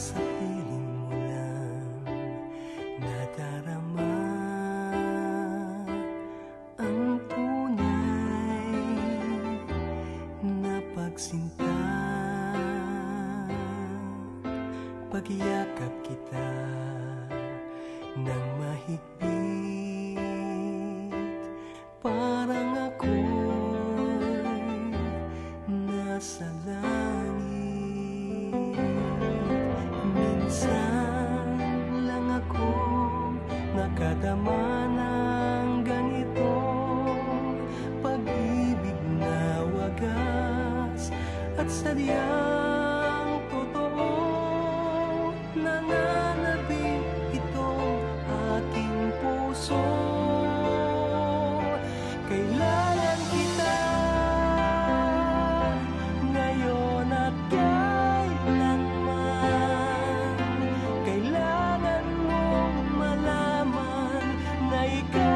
sa piling mo lang nadarama ang tunay na kita ng mahigpit para sadyang totoo nananabing itong aking puso. Kailangan kita ngayon at kailanman. Kailangan mong malaman na ikaw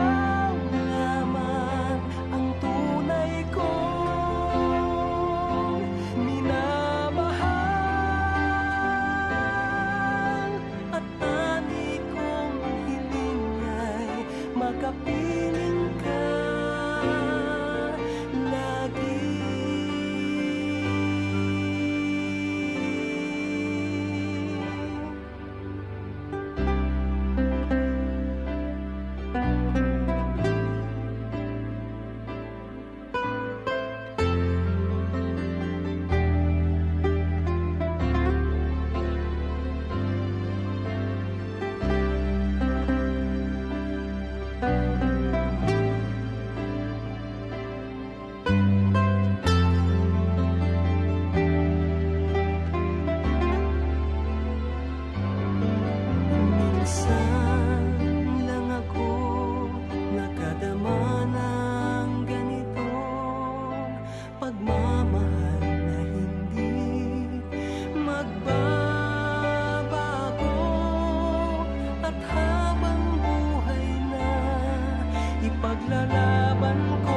paglalaban ko.